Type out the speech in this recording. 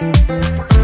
Thank